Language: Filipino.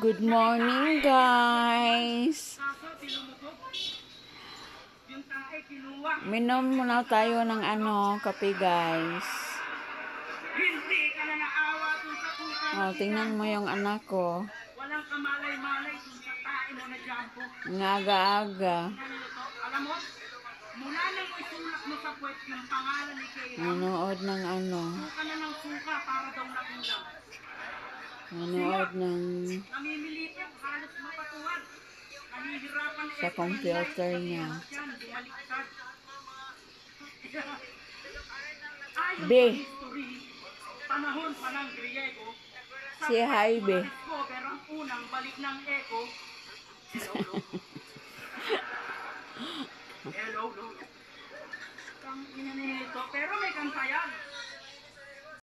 Good morning, guys. Minom muna tayo ng ano, kape, guys. Oh, tingnan mo yung anak ko. Walang kamalay-malay dun sa tae mo na jampo. Ang aga-aga. Ganito, alam mo, mula nang isulat mo sa puwet yung pangalan ni Kayla, Nanood ng ano. suka na ng suka para daw nakulang. Nanood ng sa computer niya. B. panahon pa ng Griego, Si discover ang unang balik ng echo. Hello, hello. hello, hello. Ang ina nito, pero may kanta yan.